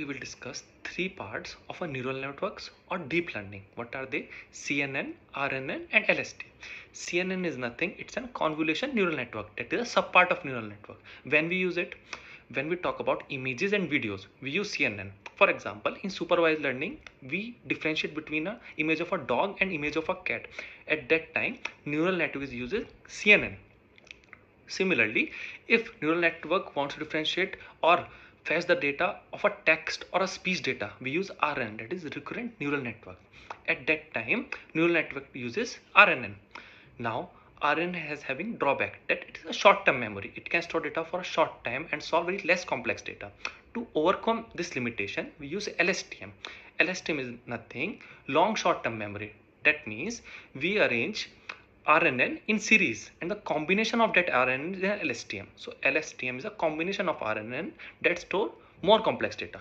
we will discuss three parts of a neural networks or deep learning. What are they? CNN, RNN and LSTM. CNN is nothing, it's a convolution neural network. That is a subpart of neural network. When we use it, when we talk about images and videos, we use CNN. For example, in supervised learning, we differentiate between a image of a dog and image of a cat. At that time, neural network uses CNN. Similarly, if neural network wants to differentiate or fetch the data of a text or a speech data, we use RNN, that is recurrent neural network. At that time, neural network uses RNN. Now, RNN has having drawback that it is a short-term memory. It can store data for a short time and solve very less complex data. To overcome this limitation, we use LSTM. LSTM is nothing, long short-term memory. That means we arrange RNN in series and the combination of that RNN is LSTM. So LSTM is a combination of RNN that store more complex data.